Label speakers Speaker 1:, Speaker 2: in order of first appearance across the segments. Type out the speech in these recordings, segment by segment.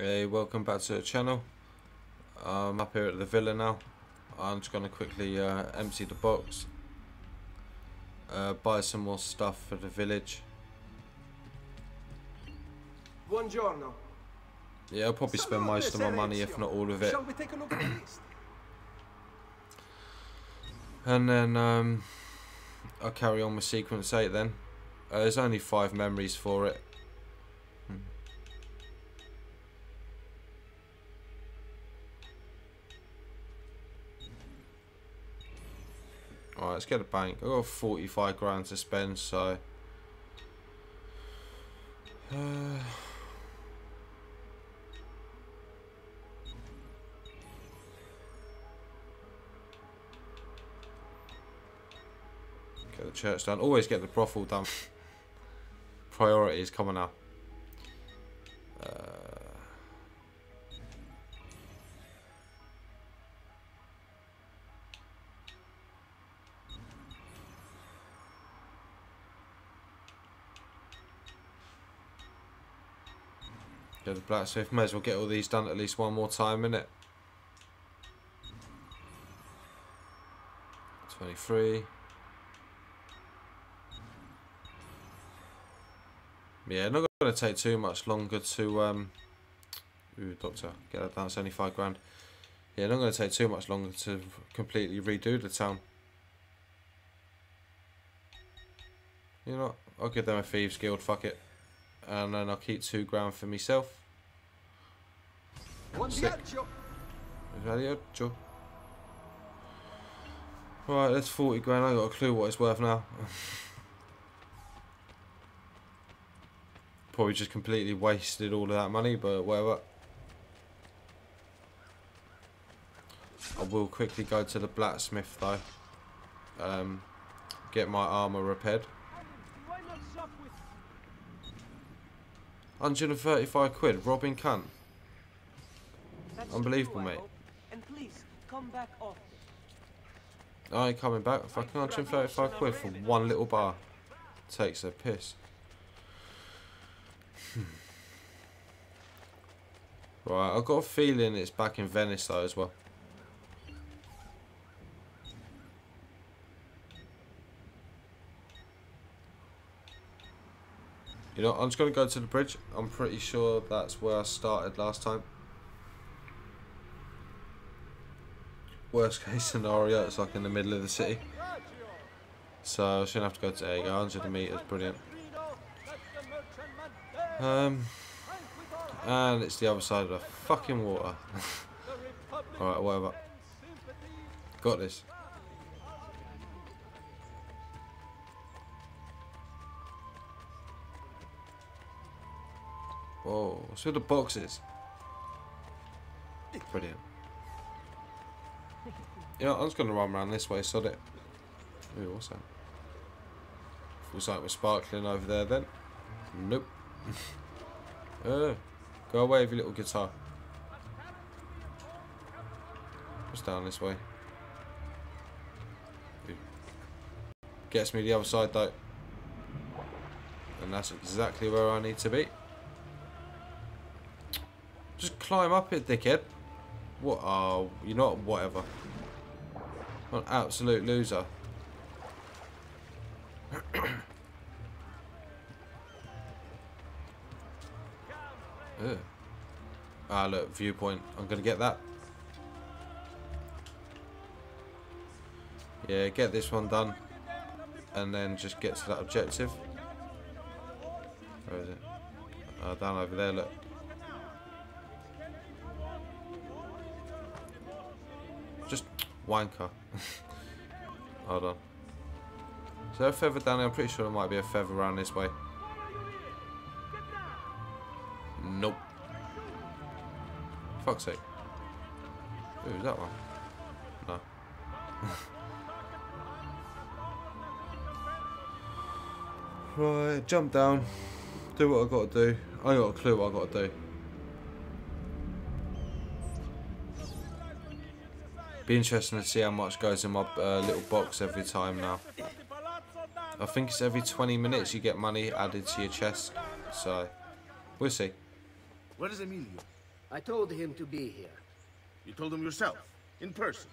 Speaker 1: Hey, welcome back to the channel. I'm up here at the villa now. I'm just going to quickly uh, empty the box. Uh, buy some more stuff for the village.
Speaker 2: Buongiorno.
Speaker 1: Yeah, I'll probably spend most of my money, if not all of it.
Speaker 2: Shall we take a look at the list?
Speaker 1: And then um, I'll carry on with sequence 8 then. Uh, there's only 5 memories for it. Alright, let's get a bank. I've got 45 grand to spend, so... Uh, Get the church done. Always get the brothel done. Priorities, on now. Uh, get the blacksmith. May as well get all these done at least one more time, innit? 23. Yeah, not going to take too much longer to um. Ooh, doctor, get that down. It's only five grand. Yeah, not going to take too much longer to completely redo the town. You know. I'll give them a thieves guild. Fuck it, and then I'll keep two grand for myself. Sick. Right, that's 40 grand. I got a clue what it's worth now. Probably just completely wasted all of that money, but whatever. I will quickly go to the blacksmith though. Um, get my armour repaired.
Speaker 2: Why not shop with
Speaker 1: 135 quid, robbing cunt.
Speaker 3: That's
Speaker 1: Unbelievable,
Speaker 3: true,
Speaker 1: mate.
Speaker 3: And please, come back often.
Speaker 1: I ain't coming back. Fucking 135 quid for one little bar. Takes a piss. right, I've got a feeling it's back in Venice though as well. You know, I'm just going to go to the bridge. I'm pretty sure that's where I started last time. Worst case scenario, it's like in the middle of the city. So I shouldn't have to go to there you go, 100 metres, brilliant. Um, and it's the other side of the fucking water. Alright, whatever. Got this. What's with the boxes? Brilliant. Yeah, I'm just gonna run around this way, sod it. Ooh, what's that? Feels like we're sparkling over there then. Nope. uh, go away with your little guitar. What's down this way? Gets me the other side though. And that's exactly where I need to be. Climb up it, dickhead. What? Oh, you're not whatever. An absolute loser. Ah, look, viewpoint. I'm going to get that. Yeah, get this one done. And then just get to that objective. Where is it? Oh, down over there, look. Wanker. Hold on. Is there a feather down there? I'm pretty sure there might be a feather around this way. Nope. Fuck's sake. Who's that one? No. right, jump down. Do what I gotta do. I got a clue what I gotta do. Be interesting to see how much goes in my uh, little box every time now. I think it's every 20 minutes you get money added to your chest. So, we'll see.
Speaker 4: Where is Emilio? I told him to be here.
Speaker 5: You told him yourself, in person.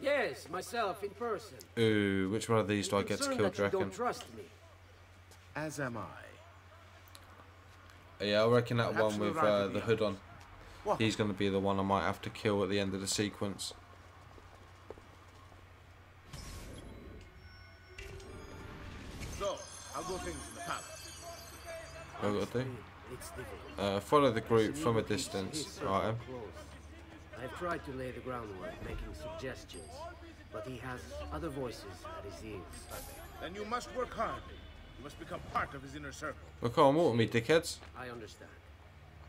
Speaker 4: Yes, myself in person.
Speaker 1: Ooh, which one of these do I get to
Speaker 4: concerned
Speaker 1: kill,
Speaker 4: that
Speaker 1: do you
Speaker 4: you
Speaker 1: reckon?
Speaker 4: don't trust me.
Speaker 5: As am I.
Speaker 1: Yeah, I reckon that
Speaker 5: Perhaps
Speaker 1: one with uh, the hood on.
Speaker 5: What?
Speaker 1: He's going to be the one I might have to kill at the end of the sequence. I got to do? Uh, follow the group from a distance.
Speaker 4: his circle
Speaker 1: Right,
Speaker 4: close. I've tried to lay the groundwork, making suggestions, but he has other voices at his ears.
Speaker 5: Then you must work hard. You must become part of his inner circle.
Speaker 1: Look on water me, dickheads.
Speaker 4: I understand.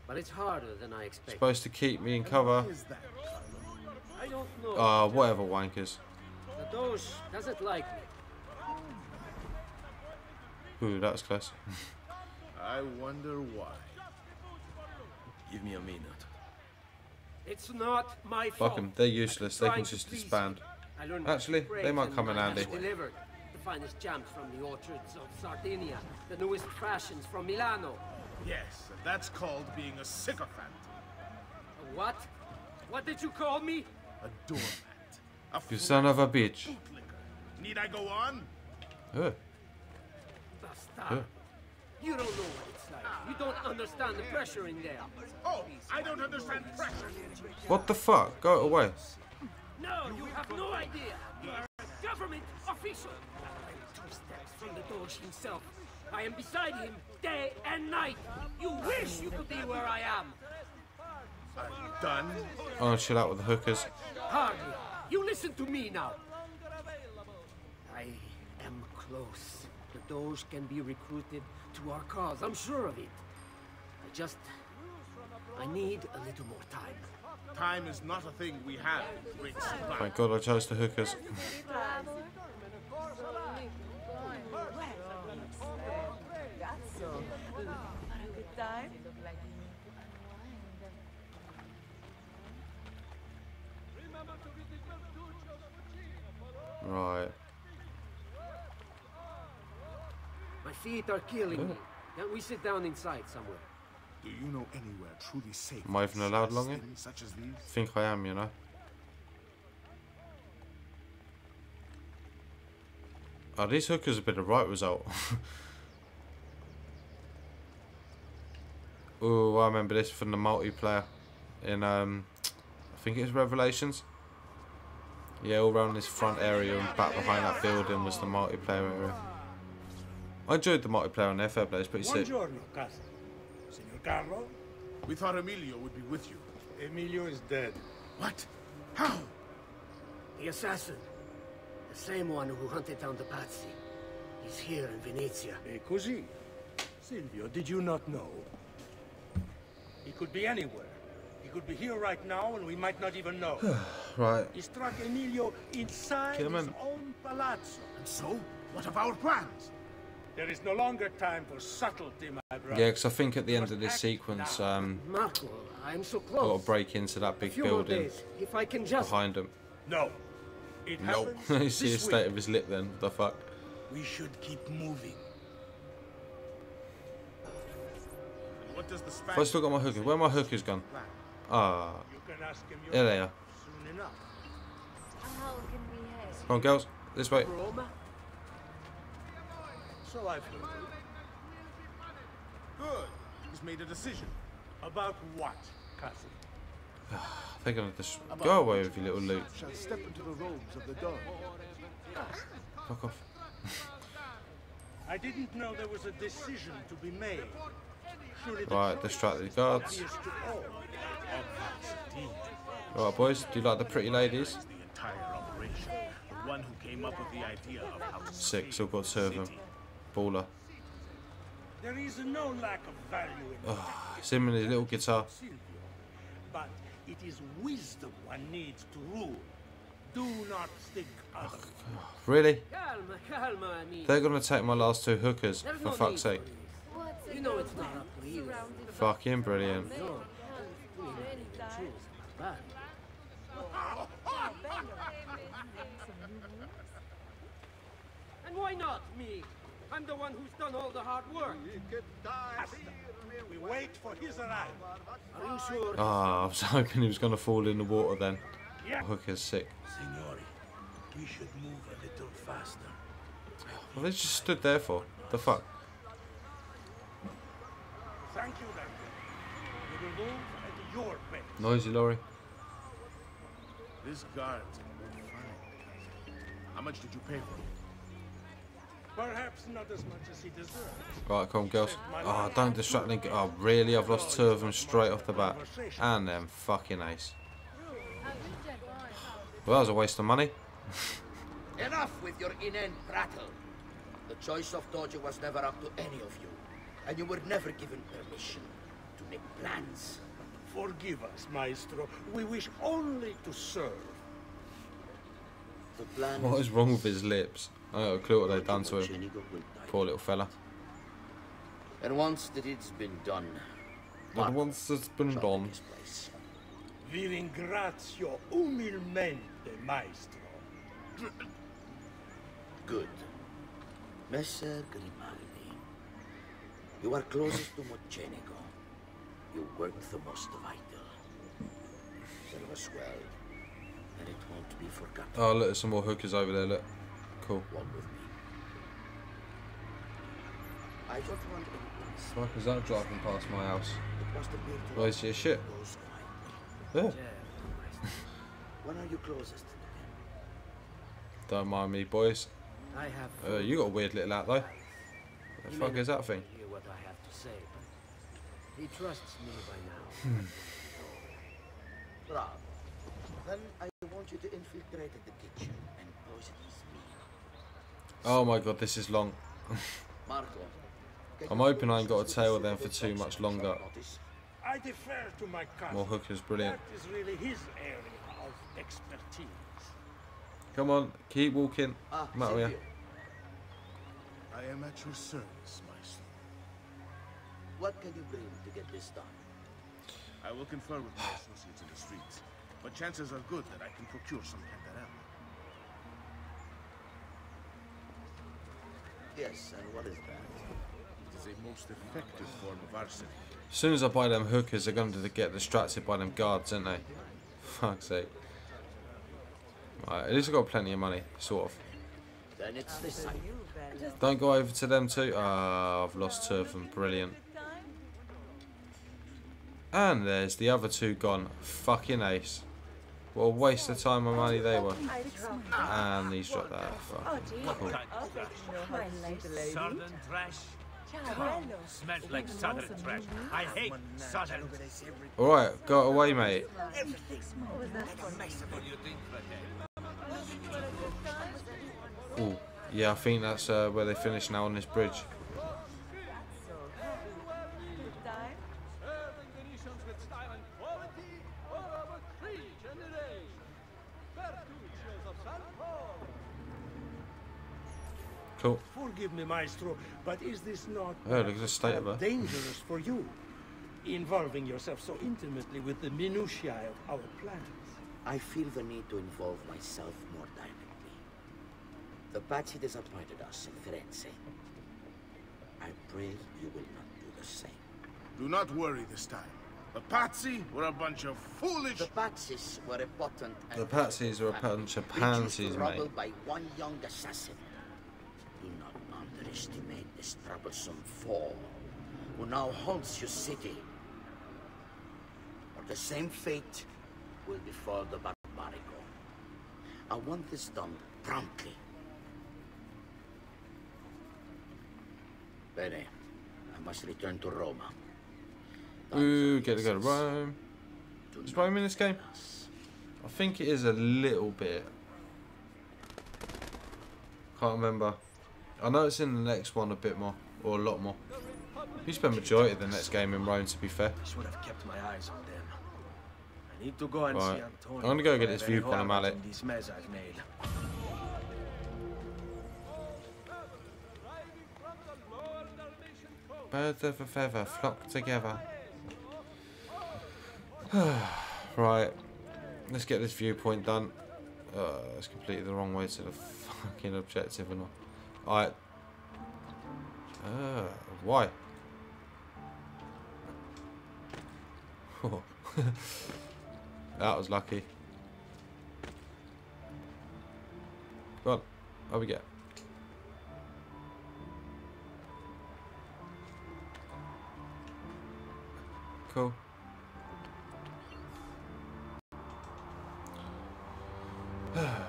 Speaker 4: But it's harder than I expected.
Speaker 1: Supposed to keep me in cover.
Speaker 5: Is that?
Speaker 4: I don't know.
Speaker 1: Ah, whatever, wankers.
Speaker 4: the Doge doesn't like me.
Speaker 1: Ooh, that's close.
Speaker 5: I wonder why.
Speaker 6: Give me a minute.
Speaker 4: It's not my fault.
Speaker 1: Fuck them, they're useless. They can just
Speaker 4: please
Speaker 1: disband.
Speaker 4: I
Speaker 1: Actually, they might come in
Speaker 4: and I have
Speaker 1: handy.
Speaker 4: Delivered the finest jams from the orchards of Sardinia, the newest fashions from Milano.
Speaker 5: Yes, and that's called being a sycophant.
Speaker 4: A What? What did you call me?
Speaker 5: A doormat. A
Speaker 1: You son of a bitch.
Speaker 5: bootlicker. Need I go on?
Speaker 1: Uh,
Speaker 4: Bastard. You don't know what it's like. You don't understand the pressure in there.
Speaker 5: Oh, I don't understand pressure.
Speaker 1: what the fuck? Go away.
Speaker 4: No, you have no idea. You are a government official. I'm two steps from the Doge himself. I am beside him day and night. You wish you could be where I am.
Speaker 5: Are you done?
Speaker 1: I'm chill out with the hookers.
Speaker 4: Hardly. You listen to me now. I am close. The Doge can be recruited to our cause. I'm sure of it. I just. I need a little more time.
Speaker 5: Time is not a thing we have in great supply.
Speaker 1: Thank God I chose the hookers.
Speaker 7: Ragazzo, had a good time?
Speaker 1: Right.
Speaker 4: My feet are killing me. Can't we sit down inside somewhere?
Speaker 5: Do you know anywhere truly safe?
Speaker 1: Am I even allowed
Speaker 5: discuss
Speaker 1: along here?
Speaker 5: things Such as these?
Speaker 1: think I am, you know. Oh, these hookers have been the right result. oh, I remember this from the multiplayer in, um, I think it's Revelations. Yeah, all around this front area and back behind that building was the multiplayer area. I enjoyed the multiplayer on there, fair play, it's pretty sick.
Speaker 8: Buongiorno, cousin. Signor Carlo?
Speaker 5: We thought Emilio would be with you.
Speaker 8: Emilio is dead.
Speaker 5: What? How?
Speaker 4: The assassin. The same one who hunted down the Pazzi. He's here in Venezia.
Speaker 8: E così? Silvio, did you not know? He could be anywhere. He could be here right now and we might not even know.
Speaker 1: Right.
Speaker 8: he struck Emilio inside his own palazzo.
Speaker 5: And so, what of our plans?
Speaker 8: There is no longer time for subtlety, my brother.
Speaker 1: Yeah, because I think at the end of this sequence, um,
Speaker 4: Marco, I'm so close.
Speaker 1: I've got to break into that big building
Speaker 4: days, if I can just...
Speaker 1: behind him.
Speaker 8: No. It
Speaker 1: No.
Speaker 8: happens
Speaker 1: you see the state
Speaker 8: week.
Speaker 1: of his lip then. The fuck?
Speaker 8: We should keep moving.
Speaker 5: What does the
Speaker 1: If I
Speaker 5: Spanish
Speaker 1: still got my hookers, where my hookers gone?
Speaker 5: plan?
Speaker 1: Ah,
Speaker 8: You can ask him
Speaker 1: there they are.
Speaker 8: soon enough.
Speaker 7: How can we help?
Speaker 1: Come on, girls. This way.
Speaker 4: Roma?
Speaker 8: So I've heard.
Speaker 5: Good. He's made a decision.
Speaker 8: About what, cousin?
Speaker 1: They're gonna just go away with your little loot.
Speaker 5: Shall step into the robes of the dawn.
Speaker 1: Fuck off.
Speaker 8: I didn't know there was a decision to be made. Surely
Speaker 1: Right, distract the guards.
Speaker 8: obvious to all. Obvious indeed.
Speaker 1: Alright, boys. Do you like the pretty ladies?
Speaker 5: The entire operation. The one who came up with the idea of how save
Speaker 1: Still got two of them.
Speaker 5: City.
Speaker 1: Baller.
Speaker 8: There is no lack of value in
Speaker 1: Oh, it's him and his little guitar.
Speaker 8: But it is wisdom one needs to rule. Do not think otherwise.
Speaker 1: Really?
Speaker 4: Calma, calma.
Speaker 1: They're gonna take my last two hookers,
Speaker 4: There's
Speaker 1: for
Speaker 4: no
Speaker 1: fuck's sake.
Speaker 7: What's
Speaker 4: You know it's not up to you.
Speaker 1: Fucking brilliant.
Speaker 4: No. Choose. Bad. And why not me? I'm the one who's done all the hard work.
Speaker 8: We wait for his arrival.
Speaker 4: Are you sure?
Speaker 1: Ah, I was hoping he was going to fall in the water then.
Speaker 8: Yeah.
Speaker 1: Hooker's sick.
Speaker 8: Signori, we should move a little faster.
Speaker 1: Well, they just stood there for. The fuck?
Speaker 8: Thank you, Lambert. We will move at your pace.
Speaker 1: Noisy lorry.
Speaker 5: This guard's fine. How much did you pay for him?
Speaker 8: Perhaps not as much as he deserves.
Speaker 1: Right, come on, girls. Oh, don't distract me. Oh, ah, really? I've lost two of them straight off the bat. And them fucking ace. Well, that was a waste of money.
Speaker 9: Enough with your inane prattle. The choice of Doge was never up to any of you, and you were never given permission to make plans.
Speaker 8: Forgive us, Maestro. We wish only to serve.
Speaker 9: The plan
Speaker 1: What is wrong with his lips? I don't have a clue what they've done to him.
Speaker 9: Chenigo will die.
Speaker 1: Poor little fella.
Speaker 9: And once that it's been done,
Speaker 1: But once it's been done.
Speaker 9: take his place.
Speaker 8: Vi ringrazio umilmente, Maestro.
Speaker 9: Good. Messer Grimaldi, you are closest to Mocenigo. You work the most vital. Serve us well, and it won't be forgotten.
Speaker 1: Oh, look, there's some more hookers over there, look. Cool.
Speaker 9: One with me. I don't want any peace.
Speaker 1: Fuck is that driving past my house?
Speaker 9: It must
Speaker 1: Where's your shit? Yeah.
Speaker 9: When are you closest to them?
Speaker 1: Don't mind me, boys.
Speaker 4: I have.
Speaker 1: Uh, you got a weird little hat, though. The
Speaker 4: He
Speaker 1: fuck is that thing?
Speaker 4: Hear what I have to say, but he trusts me by now.
Speaker 9: Bravo. Then I want you to infiltrate the kitchen and poison his meal.
Speaker 1: Oh my god, this is long. I'm hoping I ain't got
Speaker 9: a
Speaker 1: tail then for too much longer.
Speaker 9: short notice?
Speaker 8: I defer to my cousin.
Speaker 1: More hookers, brilliant.
Speaker 8: That is really his area of expertise.
Speaker 1: Come on, keep walking.
Speaker 9: Ah,
Speaker 1: I'm out here.
Speaker 5: I am at your service, my son.
Speaker 9: what can you bring to get this done?
Speaker 5: I will confer with my associates in the streets, but chances are good that I can procure some cantarella.
Speaker 9: Yes, and what is that?
Speaker 5: It is a most effective form of arsenic.
Speaker 1: As soon as I buy them hookers, they're going to get distracted by them guards, aren't they? Fuck's sake. Right, at least I've got plenty of money, sort of.
Speaker 9: Then it's this side.
Speaker 1: Don't go over to them too. Ah, I've lost two of them. Brilliant. And there's the other two gone. Fucking ace. What a waste of time and money they were. And he's dropped that. Fuck. Cool.
Speaker 10: Southern trash. Smells like southern trash. I hate southern.
Speaker 1: Alright, go away, mate. Ooh, yeah, I think that's uh, where they finish now on this bridge. Cool.
Speaker 8: Forgive me, Maestro, but is this not
Speaker 1: Oh, look at the state of uh, her.
Speaker 8: dangerous for you? Involving yourself so intimately with the minutiae of our plans.
Speaker 9: I feel the need to involve myself more directly. The Pazzi disappointed us in Firenze. I pray you will not do the same.
Speaker 5: Do not worry this time. The Pazzi were a bunch of foolish...
Speaker 9: The Pazzis were a potent and
Speaker 1: The Patsies are a bunch of
Speaker 9: reduced
Speaker 1: pansies,
Speaker 9: rubble
Speaker 1: mate.
Speaker 9: by one young assassin. Underestimate this troublesome foe who now haunts your city. Or the same fate will befall the Barbarigo. I want this done promptly. Bene, I must return to Roma.
Speaker 1: Ooh, get to go to Rome. Is Rome in this game? I think it is a little bit. Can't remember. I know it's in the next one a bit more, or a lot more. You spend majority of the next game in Rome, to be fair.
Speaker 6: I should have kept my eyes on them. I need to go and
Speaker 1: Right.
Speaker 6: see Antonio.
Speaker 1: I'm gonna go get this viewpoint of
Speaker 6: hornet
Speaker 1: Mallet.
Speaker 6: in This mess I've made.
Speaker 2: Arriving from the lower Dalmatian coast.
Speaker 1: Birds of a feather flock together. right, let's get this viewpoint done. Uh, it's completely the wrong way to the fucking objective and all. Alright. Uh, why? That was lucky. Well, how we get? Cool.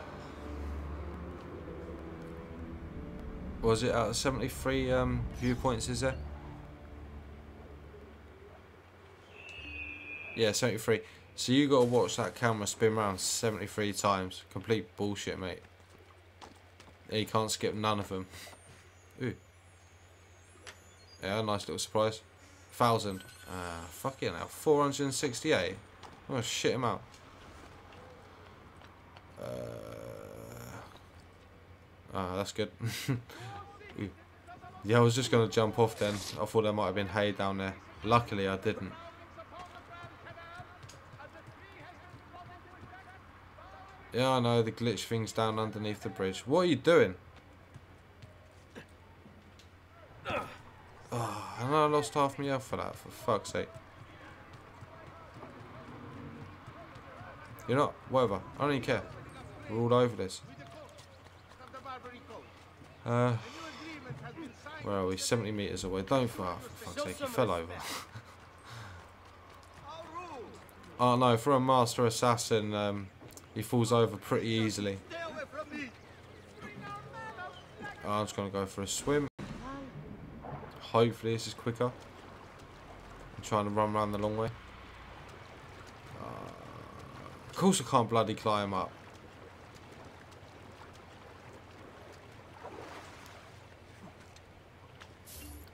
Speaker 1: Was it out of 73 um, viewpoints, is there? Yeah, 73. So you got to watch that camera spin around 73 times. Complete bullshit, mate. You can't skip none of them. Ooh. Yeah, nice little surprise. Thousand. Ah, fucking hell. 468. I'm gonna shit him out. Uh, ah, that's good. Yeah, I was just gonna jump off then. I thought there might have been hay down there. Luckily, I didn't. Yeah, I know, the glitch thing's down underneath the bridge. What are you doing? Oh, and I lost half my health for that, for fuck's sake. You're not, whatever, I don't even care. We're all over this. Uh, where are we? 70 metres away. Don't, oh, for fuck's sake, you fell over. oh no, for a master assassin, um, he falls over pretty easily. Oh, I'm just going to go for a swim. Hopefully this is quicker. I'm trying to run around the long way. Uh, of course I can't bloody climb up.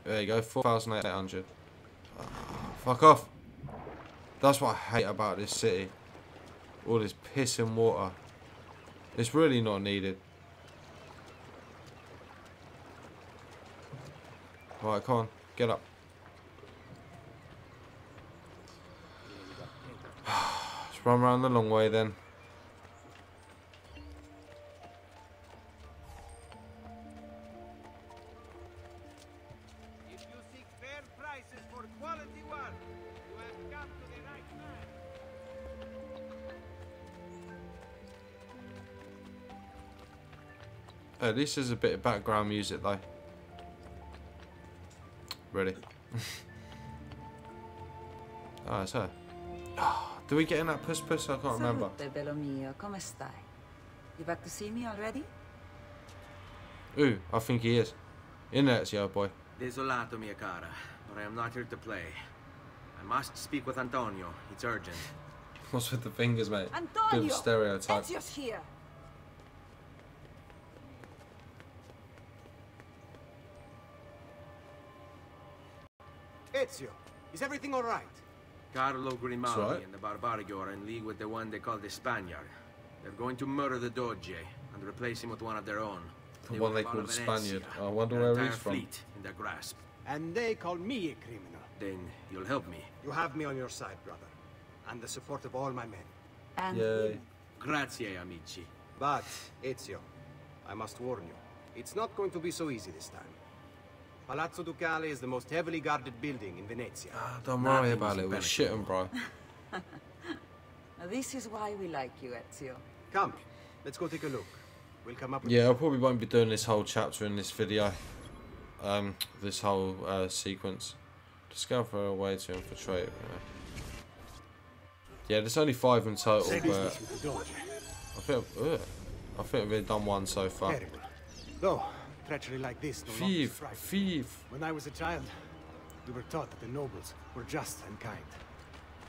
Speaker 1: There you go, 4,800. Uh, fuck off. That's what I hate about this city. All this piss and water. It's really not needed. Right, come on, get up. Let's run around the long way then. At least there's a bit of background music though. Ready? oh, it's her. Oh, do we get in that puss puss? I can't remember.
Speaker 11: Salute, bello mio. Come stai? You back to see me already?
Speaker 1: Ooh, I think he is. In there, it's your boy.
Speaker 6: Desolato, mia cara, but I am not here to play. I must speak with Antonio. It's urgent.
Speaker 1: What's with the fingers, mate? Bit
Speaker 11: Antonio!
Speaker 1: of stereotype.
Speaker 11: Ezio's here!
Speaker 12: Ezio, is everything all right?
Speaker 6: Carlo Grimaldi
Speaker 1: right.
Speaker 6: and the Barbarigo are in league with the one they call the Spaniard. They're going to murder the Doge and replace him with one of their own.
Speaker 1: The
Speaker 6: They
Speaker 1: one they call
Speaker 6: all
Speaker 1: the Spaniard. I wonder where he's from.
Speaker 6: fleet in their grasp.
Speaker 12: And they call me a criminal.
Speaker 6: Then you'll help me.
Speaker 12: You have me on your side, brother. And the support of all my men.
Speaker 11: And
Speaker 1: Yay.
Speaker 6: Grazie, amici.
Speaker 12: But, Ezio, I must warn you, it's not going to be so easy this time. Palazzo Ducale is the most heavily guarded building in Venezia.
Speaker 1: Ah, Don't worry about it. We're shitting, bro.
Speaker 11: Now this is why we like you, Ezio.
Speaker 12: Come, let's go take a look. We'll come up with
Speaker 1: Yeah, I probably won't be doing this whole chapter in this video. Um, this whole uh, sequence. Discover a way to infiltrate. Yeah, there's only five in total,
Speaker 12: Say
Speaker 1: but
Speaker 12: business with the Doge.
Speaker 1: I think ugh, I think we've done one so far.
Speaker 12: Terrible. Though, treachery like this no
Speaker 1: Thief, thief.
Speaker 12: When I was a child, we were taught that the nobles were just and kind.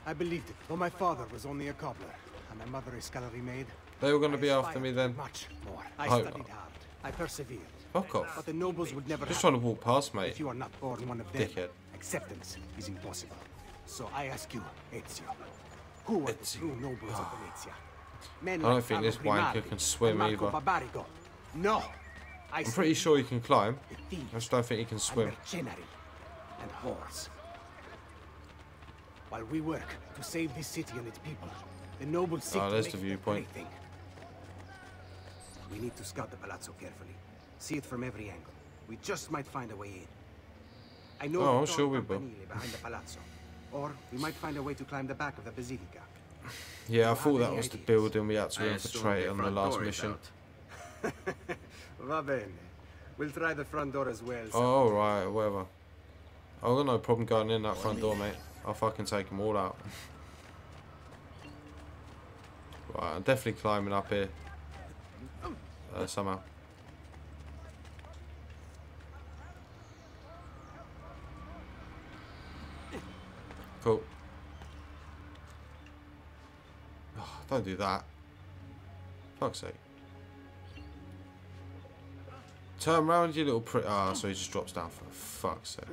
Speaker 12: I believed it, though my father was only a cobbler, and my mother a scullery maid.
Speaker 1: They were going to be after me then.
Speaker 12: Much more. I
Speaker 1: Hope
Speaker 12: studied hard. I persevered.
Speaker 1: Fuck off.
Speaker 12: But the nobles would never
Speaker 1: Just trying to walk past, mate.
Speaker 12: If you are not born one of them,
Speaker 1: Dickhead.
Speaker 12: acceptance is impossible. So I ask you, Ezio, who are the true nobles of Venezia? Men
Speaker 1: I don't
Speaker 12: like
Speaker 1: think this wanker can swim either.
Speaker 12: Barbarigo. No! I
Speaker 1: I'm pretty sure you can climb. I just don't think you can swim.
Speaker 12: and whores. While we work to save this city and its people, the nobles ah, seek
Speaker 1: Oh,
Speaker 12: to
Speaker 1: there's
Speaker 12: make
Speaker 1: the viewpoint.
Speaker 12: thing. We need to scout the palazzo carefully, see it from every angle. We just might find a way in. I know
Speaker 1: Oh, I'm sure we
Speaker 12: Don
Speaker 1: will.
Speaker 12: Campanile behind the palazzo. Or we might find a way to climb the back of the Basilica.
Speaker 1: Yeah, I thought that
Speaker 12: any
Speaker 1: was the building we had to infiltrate on the last mission.
Speaker 12: Va bene. We'll try the front door as well.
Speaker 1: Oh, right, whatever. I've got no problem going in that front door, mate. I'll fucking take them all out. right, I'm definitely climbing up here. Uh, somehow. Cool. Oh, don't do that. Fuck's sake. Turn round, you little prick. Ah, so he just drops down for fuck's sake.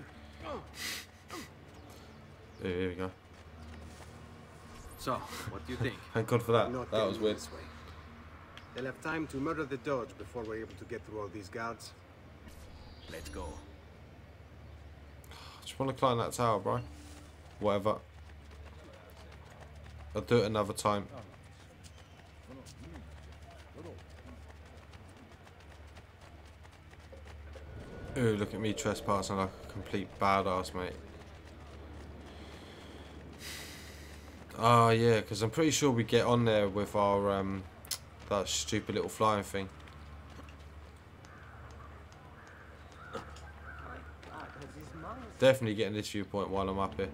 Speaker 1: Here, here we go.
Speaker 6: So, what do you think?
Speaker 1: Thank God for that.
Speaker 12: Not
Speaker 1: That was weird.
Speaker 12: this way. They'll have time to murder the Doge before we're able to get through all these guards.
Speaker 6: Let's go.
Speaker 1: I just want to climb that tower, bro. Whatever. I'll do it another time. Ooh, look at me trespassing like a complete badass, mate. Ah, yeah, because I'm pretty sure we get on there with our, um, that stupid little flying thing. Definitely getting this viewpoint while I'm up here.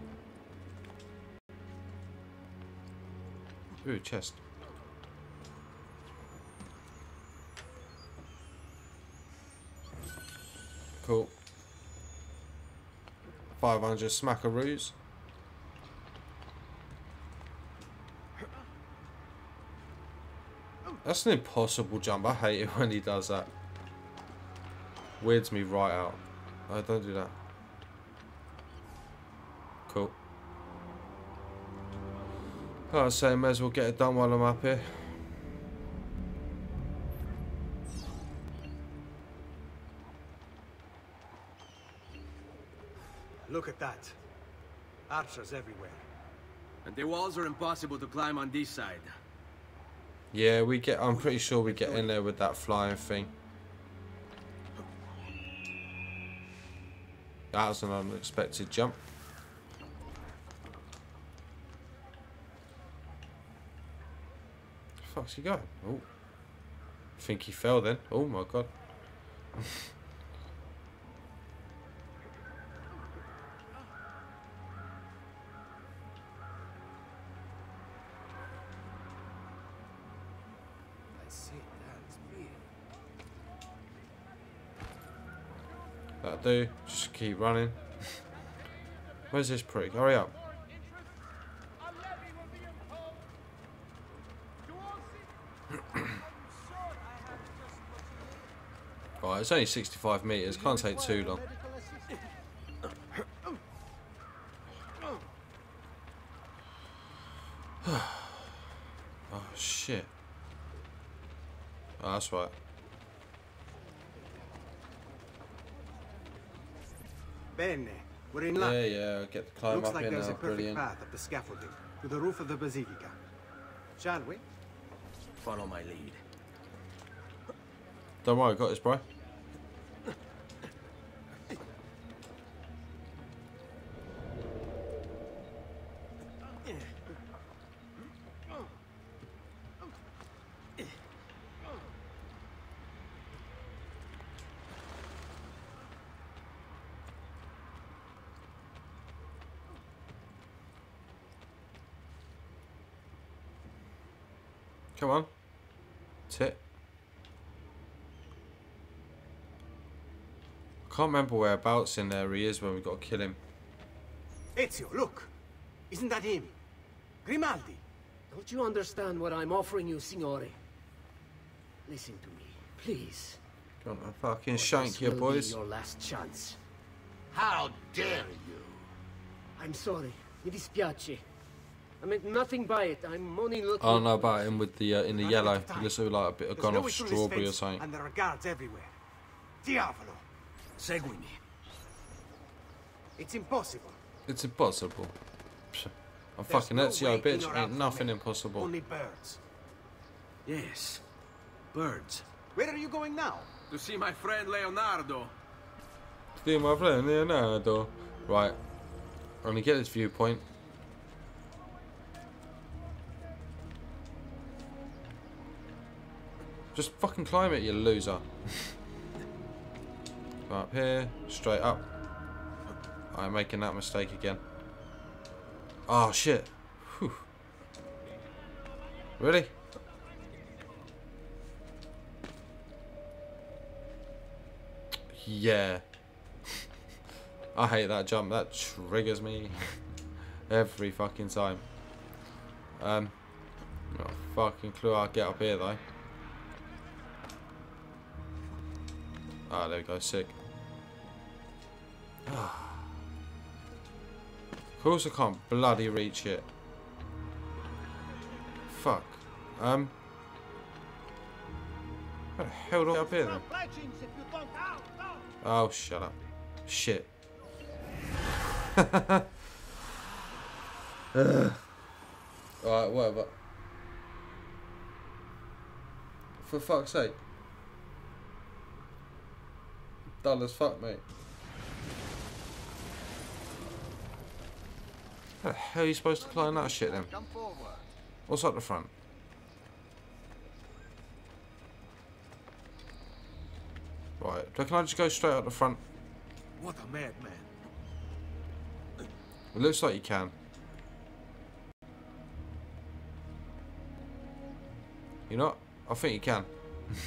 Speaker 1: Ooh, chest. Cool. 500 smackaroos. That's an impossible jump. I hate it when he does that. Weirds me right out. Oh, don't do that. Cool. I was saying, may as well get it done while I'm up here.
Speaker 12: Look at that. Archers everywhere.
Speaker 6: And the walls are impossible to climb on this side.
Speaker 1: Yeah, we get. I'm pretty sure we get in there with that flying thing. That was an unexpected jump. Fuck's he going? Oh, think he fell then. Oh my god. That'll do. Just keep running. Where's this prick? Hurry up. Right, it's only 65 metres. Can't take too long. oh, shit. Oh, that's right.
Speaker 12: Bene. We're in luck.
Speaker 1: Yeah, yeah, I'll get the climb
Speaker 12: Looks
Speaker 1: up
Speaker 12: like
Speaker 1: here
Speaker 12: there's a perfect
Speaker 1: Brilliant.
Speaker 12: path up the scaffolding to the roof of the Basilica. Shall we?
Speaker 6: Follow my lead.
Speaker 1: Don't worry, I got this, bro. Come on. Tit. I can't remember whereabouts in there he is when we got to kill him.
Speaker 12: Ezio, look! Isn't that him? Grimaldi!
Speaker 4: Don't you understand what I'm offering you, Signore? Listen to me, please.
Speaker 1: Gonna fucking shank
Speaker 4: This
Speaker 1: you,
Speaker 4: will
Speaker 1: boys.
Speaker 4: Be your last chance.
Speaker 9: How dare you?
Speaker 4: I'm sorry. Mi dispiace. I meant nothing by it. I'm only looking.
Speaker 1: I don't know about him with the uh, in the yellow.
Speaker 12: at the
Speaker 1: He
Speaker 12: time.
Speaker 1: looks like a bit of
Speaker 12: There's
Speaker 1: gone
Speaker 12: no
Speaker 1: off
Speaker 12: way
Speaker 1: strawberry or something.
Speaker 12: And there are guards everywhere. Diavolo!
Speaker 6: Seguimi.
Speaker 12: It's impossible.
Speaker 1: It's impossible. Psh, I'm
Speaker 12: There's
Speaker 1: fucking
Speaker 12: no your
Speaker 1: bitch. Ain't nothing impossible.
Speaker 12: Only birds.
Speaker 6: Yes, birds.
Speaker 12: Where are you going now?
Speaker 6: To see my friend Leonardo.
Speaker 1: See my friend Leonardo. Right. Let me get this viewpoint. Just fucking climb it, you loser. Up here, straight up. I'm making that mistake again. Oh shit. Whew. Really? Yeah. I hate that jump. That triggers me every fucking time. Um, not fucking clue I'll get up here though. Ah, there we go. Sick. Of course I can't bloody reach it. Fuck. Um. Where the hell do I up here then? Oh, shut up. Shit. Alright, whatever. For fuck's sake. Dull as fuck, mate. How the hell are you supposed to climb that shit then? What's up the front? Right, can I just go straight up the front?
Speaker 6: What a madman.
Speaker 1: It looks like you can. You know, I think you can.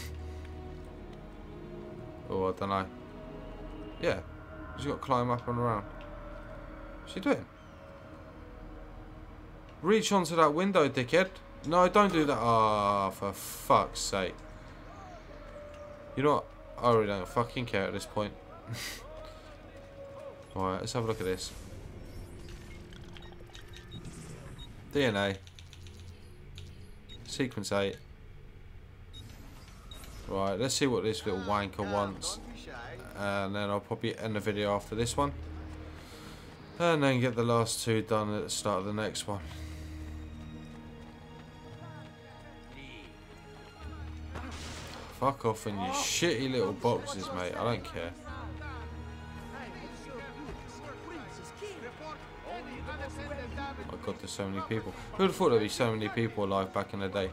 Speaker 1: oh, I don't know. Yeah, he's got to climb up and around. What's she doing? Reach onto that window, dickhead. No, don't do that. Ah, oh, for fuck's sake. You know what? I really don't fucking care at this point. Alright, let's have a look at this. DNA. Sequence 8. Right, let's see what this little wanker wants. And then I'll probably end the video after this one. And then get the last two done at the start of the next one. Fuck off in your shitty little boxes, mate. I don't care. Oh god, there's so many people. Who would have thought there'd be so many people alive back in the day?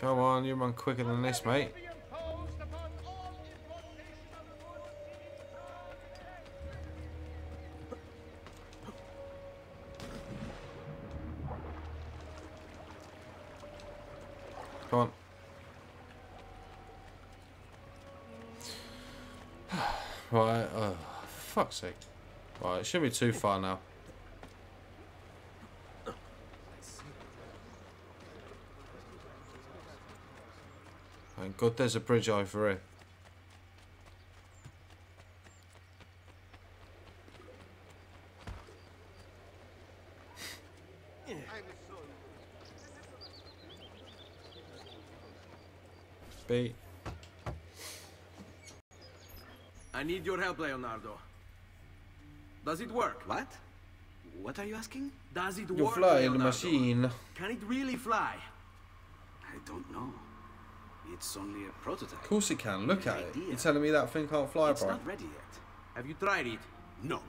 Speaker 1: Come on, you run quicker than this, mate. Come on. right, oh, fuck's sake. Right, it shouldn't be too far now. Thank God there's a bridge over here. B.
Speaker 6: I need your help, Leonardo. Does it work?
Speaker 13: What? What are you asking?
Speaker 6: Does it
Speaker 1: You
Speaker 6: work,
Speaker 1: fly in the
Speaker 6: Leonardo?
Speaker 1: machine.
Speaker 6: Can it really fly?
Speaker 13: I don't know. It's only a prototype.
Speaker 1: Of course it can. Look at it.
Speaker 13: Idea.
Speaker 1: You're telling me that thing can't fly,
Speaker 13: It's
Speaker 1: bro?
Speaker 13: not ready yet.
Speaker 6: Have you tried it?
Speaker 13: No,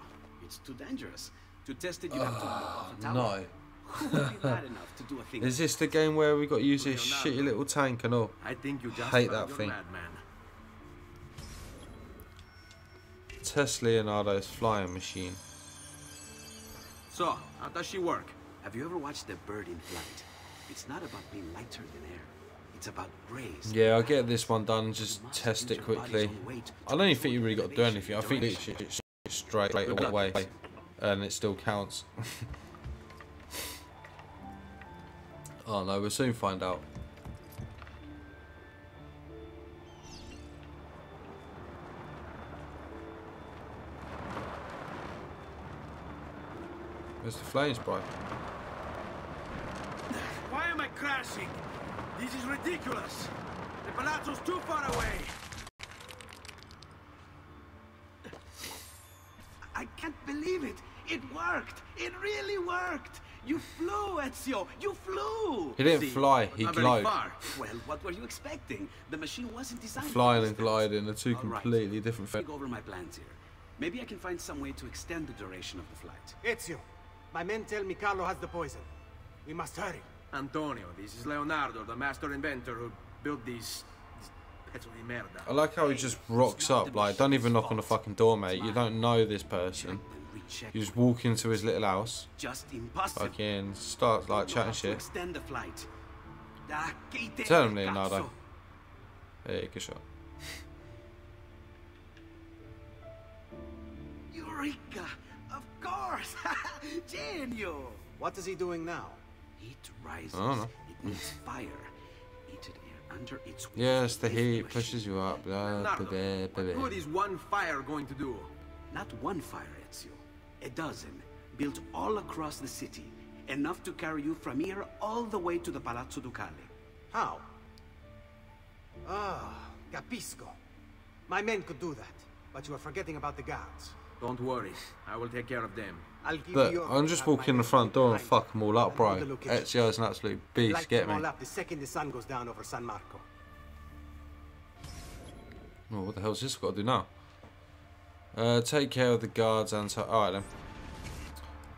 Speaker 13: it's too dangerous. To test it, you have to go off a tower.
Speaker 1: No.
Speaker 13: Who would be mad enough to do a thing?
Speaker 1: Is this the game where we got to use this shitty little tank and all?
Speaker 6: I think you just
Speaker 1: Hate that
Speaker 6: your
Speaker 1: thing.
Speaker 6: madman.
Speaker 1: Test Leonardo's flying machine.
Speaker 6: So, how does she work?
Speaker 13: Have you ever watched a bird in flight? It's not about being lighter than air. It's about grace.
Speaker 1: Yeah, I'll get this one done. Just test it quickly. I don't even think you really got to do anything. I think it's it's straight away, and it still counts. oh no, we'll soon find out. Where's the flames, bro?
Speaker 6: Why am I crashing? This is ridiculous. The palazzo's too far away.
Speaker 13: I can't believe it. It worked. It really worked. You flew, Ezio. You flew.
Speaker 1: He didn't
Speaker 13: See,
Speaker 1: fly, he
Speaker 13: not very
Speaker 1: glowed.
Speaker 13: far. Well, what were you expecting? The machine wasn't designed. for
Speaker 1: Flying and gliding are two
Speaker 13: All right.
Speaker 1: completely different
Speaker 13: Think
Speaker 1: things.
Speaker 13: over my plans here. Maybe I can find some way to extend the duration of the flight.
Speaker 12: Ezio, My men tell me Carlo has the poison. We must hurry.
Speaker 6: Antonio, this is Leonardo, the master inventor who built these... these pezzo di merda.
Speaker 1: I like how he just rocks up, like, don't even knock on the fucking door, mate. You don't know this person. You just walk into his little house,
Speaker 13: Just impossible.
Speaker 1: fucking start, like, chatting shit.
Speaker 13: extend the flight. Da che te
Speaker 1: Tell him, Leonardo. Hey, good shot.
Speaker 13: Eureka! Of course! Genio!
Speaker 12: What is he doing now?
Speaker 13: Heat rises.
Speaker 1: I don't know.
Speaker 13: It needs fire. Heated air under its
Speaker 1: Yes, the heat pushes you up. Blah,
Speaker 6: Leonardo,
Speaker 1: blah, blah,
Speaker 6: what
Speaker 1: blah.
Speaker 6: good is one fire going to do?
Speaker 13: Not one fire, Ezio. A dozen, built all across the city. Enough to carry you from here all the way to the Palazzo Ducale.
Speaker 12: How? Ah, capisco. My men could do that, but you are forgetting about the guards.
Speaker 6: Don't worry, I will take care of them.
Speaker 12: I'll give
Speaker 1: Look,
Speaker 12: you your
Speaker 1: I'm just
Speaker 12: have
Speaker 1: walking in the front door and
Speaker 12: behind.
Speaker 1: fuck them all up, bro.
Speaker 12: the location.
Speaker 1: Ezio's an absolute beast,
Speaker 12: Light
Speaker 1: get me.
Speaker 12: all up the second the sun goes down over San Marco.
Speaker 1: Oh, what the hell's this got to do now? Uh, take care of the guards and so. Alright then.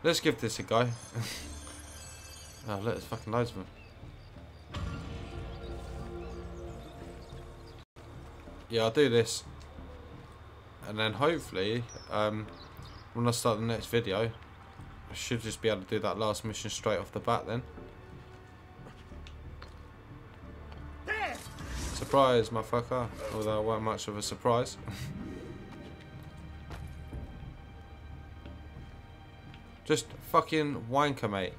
Speaker 1: Let's give this a go. oh, look, there's fucking loads of them. Yeah, I'll do this. And then hopefully, um, when I start the next video, I should just be able to do that last mission straight off the bat then. Surprise, motherfucker. Although it wasn't much of a surprise. Just fucking wanker, mate.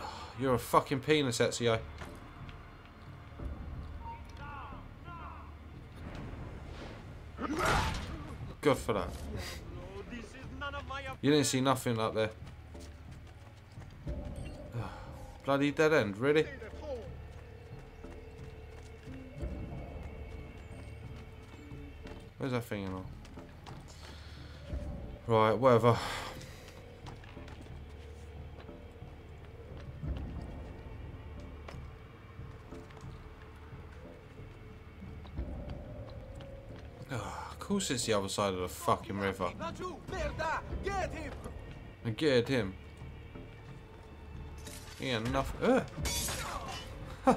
Speaker 1: You're a fucking penis, Ezio. Good for that. You didn't see nothing up there. Bloody dead end, really? Where's that thing and all? Right, whatever. Course it's the other side of the fucking river.
Speaker 2: Get him!
Speaker 1: Get him. He ain't enough. Ugh. I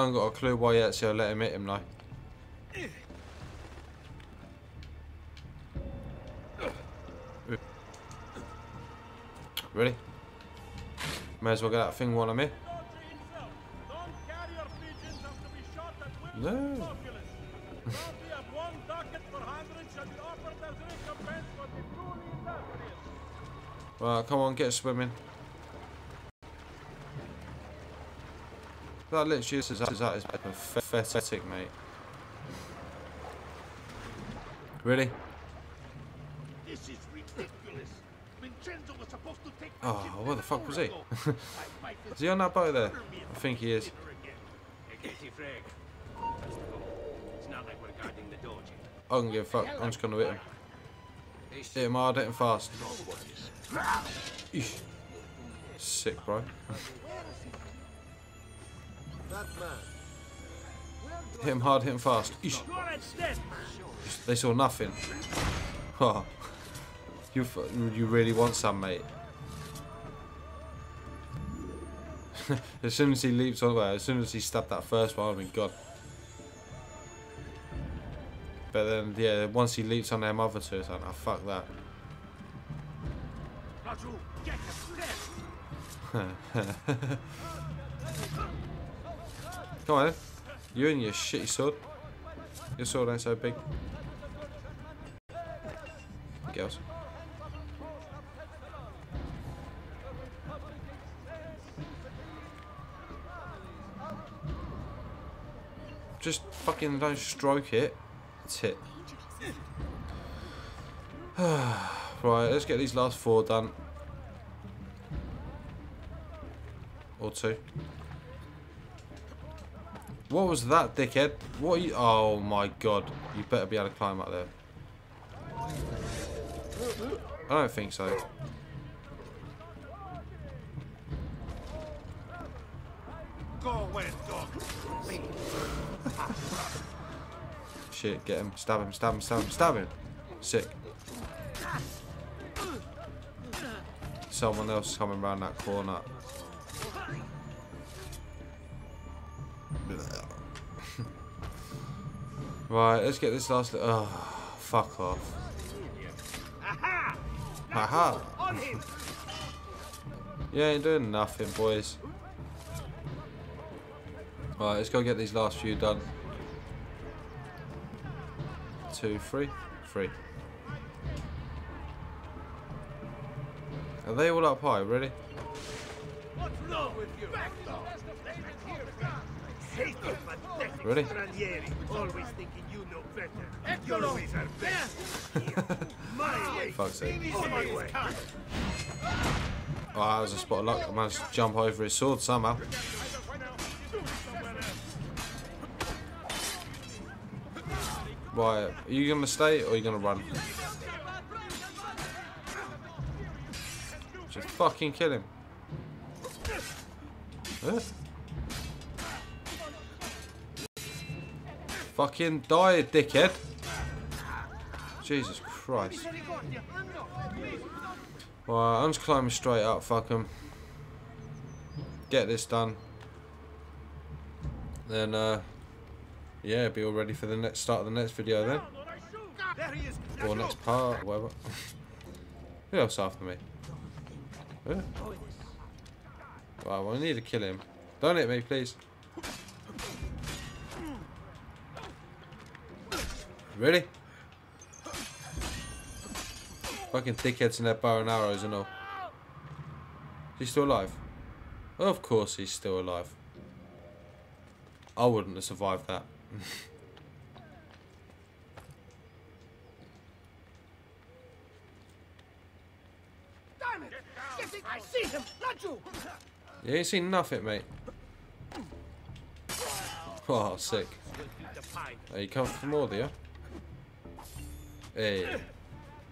Speaker 1: haven't got a clue why Ezio let him hit him now. Ready? May as well get that thing while I'm here. No.
Speaker 2: Bounty of one ducat per hundred shall be offered as recompense for the truly illustrious.
Speaker 1: Right, come on, get swimming. That literally is that, that is pathetic, mate. Really?
Speaker 5: This is ridiculous. Vincenzo was supposed to take ah,
Speaker 1: Oh, where the fuck was he? is he on that boat there? I think he is. I don't give a fuck. I'm just gonna hit him. Hit him hard, hit him fast. Sick, bro. hit him hard, hit him fast. They saw nothing. Oh. You, you really want some, mate. as soon as he leaps on, well, as soon as he stabbed that first one, I mean, God. But then, yeah, once he leaps on them other two, it's like, oh, fuck that. Come on. You and your shitty sword. Your sword ain't so big. Girls. Just fucking don't stroke it. It. right, let's get these last four done. Or two. What was that, dickhead? What you... Oh my god. You better be able to climb up there. I don't think so. Shit, get him. Stab him, stab him, stab him, stab him. Sick. Someone else coming around that corner. right, let's get this last. Oh, fuck off. Haha. yeah, ain't doing nothing, boys. Right, let's go get these last few done. Two, three, three. Are they all up high, really?
Speaker 10: What's wrong with you? Hate the pathetic
Speaker 1: Really?
Speaker 10: Always thinking you know better. You always are best. My way.
Speaker 1: Fuck's sake. Oh, that was a spot of luck. I managed to jump over his sword somehow. Right, are you going to stay or are you going to run? Just fucking kill him. Huh? Fucking die, dickhead. Jesus Christ. Right, I'm just climbing straight up, fuck him. Get this done. Then, uh, yeah, be all ready for the next start of the next video then. Or next part, whatever. Who else after me? Who? Wow, well, I need to kill him. Don't hit me, please. Ready? Fucking dickheads in their bow and arrows and all. Is he still alive? Of course he's still alive. I wouldn't have survived that.
Speaker 4: Damn it! It! I see him! Not you!
Speaker 1: you ain't seen nothing, mate. Oh, sick. Are you coming for more, do you? Hey.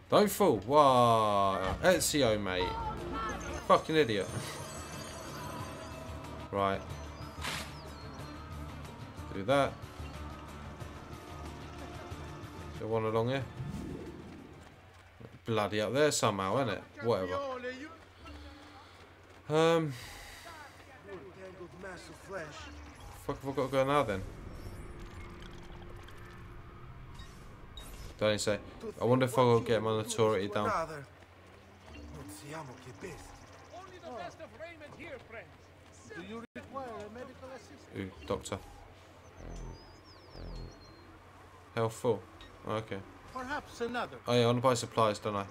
Speaker 1: Don't fall. Wow. Ezio, mate. Fucking idiot. Right. Do that. Got one along here. Bloody up there somehow, isn't it? Whatever. Um. Fuck have I got to go now then? Don't say? I wonder if I'll get my notoriety down.
Speaker 10: The?
Speaker 1: Ooh, doctor. Health full. Okay.
Speaker 10: Perhaps another.
Speaker 1: Oh yeah, I want to buy supplies, don't I?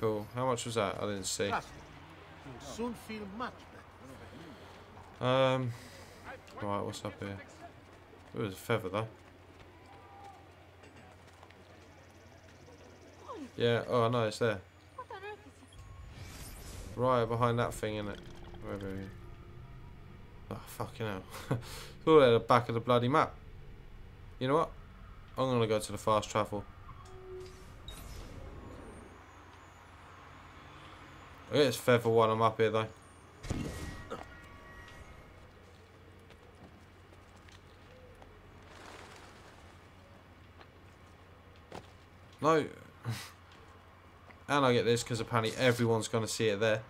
Speaker 1: Cool. How much was that? I didn't see.
Speaker 10: You'll soon feel much better.
Speaker 1: Um. Right, what's up here? It was a feather though. Yeah. Oh no, it's there. Right behind that thing, in it. Wherever. Oh ah, fucking hell! it's all at the back of the bloody map. You know what? I'm gonna go to the fast travel. I get this feather while I'm up here though. No. and I get this because apparently everyone's going to see it there.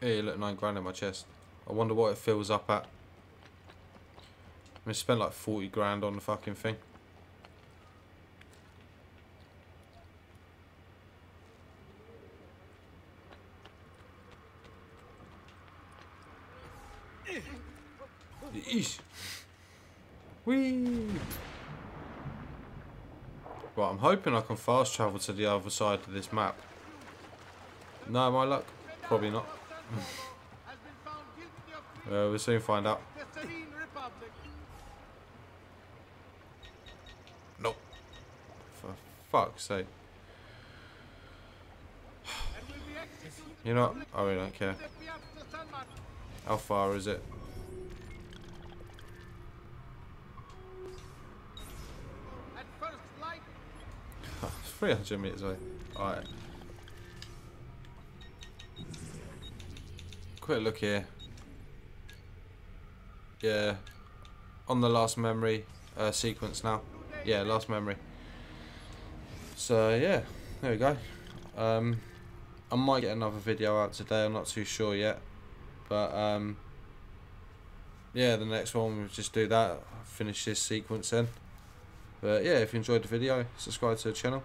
Speaker 1: Hey, look, nine grand in my chest. I wonder what it fills up at. I spent like 40 grand on the fucking thing. Eesh. Whee! Right, I'm hoping I can fast travel to the other side of this map. No, my luck? Probably not. uh, we'll soon find out. Nope. For fuck's sake. You know? I really don't care. How far is it? 300 meters away. Alright. Quick look here. Yeah. On the last memory uh, sequence now. Yeah, last memory. So yeah, there we go. Um, I might get another video out today. I'm not too sure yet, but um, yeah, the next one we'll just do that. Finish this sequence then. But yeah, if you enjoyed the video, subscribe to the channel,